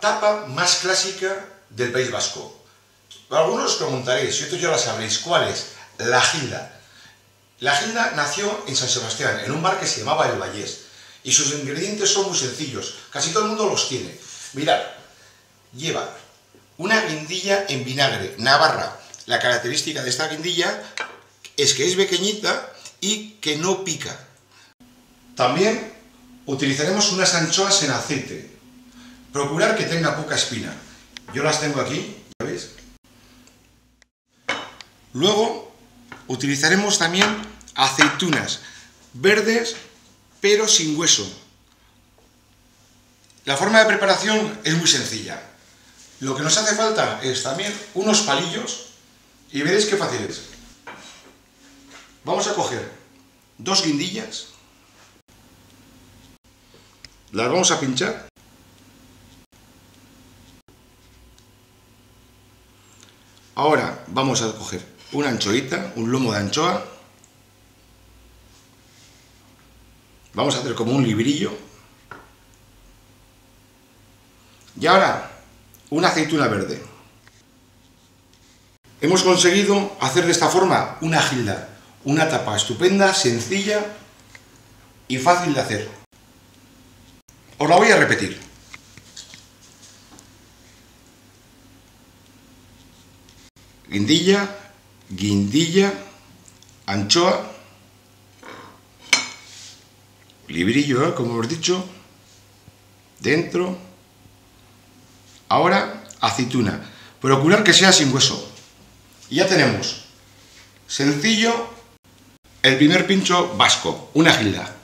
tapa más clásica del País Vasco. Algunos os preguntaréis, y otros ya la sabréis, ¿cuál es? La Gilda. La Gilda nació en San Sebastián, en un bar que se llamaba El Vallés, y sus ingredientes son muy sencillos, casi todo el mundo los tiene. Mirad, lleva una guindilla en vinagre, navarra. La característica de esta guindilla es que es pequeñita y que no pica. También utilizaremos unas anchoas en aceite. Procurar que tenga poca espina. Yo las tengo aquí, ¿ya veis? Luego utilizaremos también aceitunas verdes pero sin hueso. La forma de preparación es muy sencilla. Lo que nos hace falta es también unos palillos y veréis qué fácil es. Vamos a coger dos guindillas, las vamos a pinchar Ahora vamos a coger una anchoita, un lomo de anchoa. Vamos a hacer como un librillo. Y ahora, una aceituna verde. Hemos conseguido hacer de esta forma una gilda, una tapa estupenda, sencilla y fácil de hacer. Os la voy a repetir. guindilla, guindilla, anchoa, librillo, ¿eh? como hemos dicho, dentro. Ahora, aceituna. Procurar que sea sin hueso. Y ya tenemos, sencillo, el primer pincho vasco, una gilda.